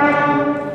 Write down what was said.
Música